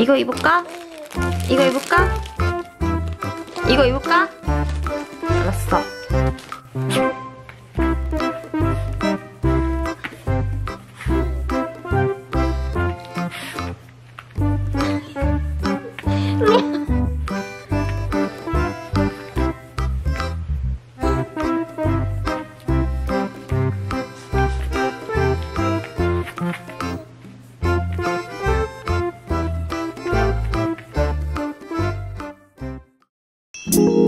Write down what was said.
이거 입을까? 이거 입을까? 이거 입을까? 알았어. Thank